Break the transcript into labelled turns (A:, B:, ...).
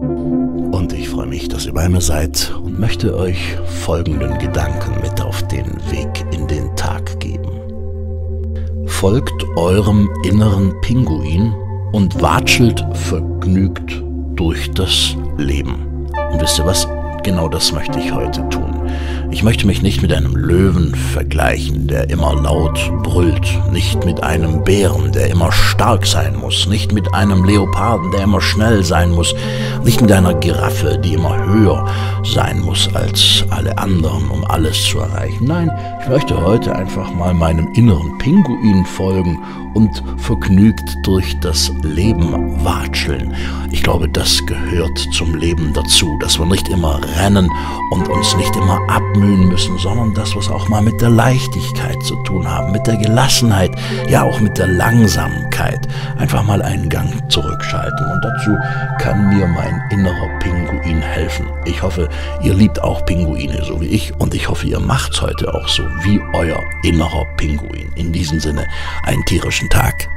A: Und ich freue mich, dass ihr bei mir seid und möchte euch folgenden Gedanken mit auf den Weg in den Tag geben. Folgt eurem inneren Pinguin und watschelt vergnügt durch das Leben. Und wisst ihr was? Genau das möchte ich heute tun. Ich möchte mich nicht mit einem Löwen vergleichen, der immer laut brüllt, nicht mit einem Bären, der immer stark sein muss, nicht mit einem Leoparden, der immer schnell sein muss, nicht mit einer Giraffe, die immer höher sein muss als alle anderen, um alles zu erreichen. Nein, ich möchte heute einfach mal meinem inneren Pinguin folgen und vergnügt durch das Leben watscheln. Ich glaube, das gehört zum Leben dazu, dass wir nicht immer rennen und uns nicht immer abmühen müssen, sondern das, was auch mal mit der Leichtigkeit zu tun haben, mit der Gelassenheit, ja auch mit der Langsamkeit, einfach mal einen Gang zurückschalten. Und dazu kann mir mein innerer Pinguin helfen. Ich hoffe, ihr liebt auch Pinguine, so wie ich, und ich hoffe, ihr macht's heute auch so wie euer innerer Pinguin. In diesem Sinne, einen tierischen Tag.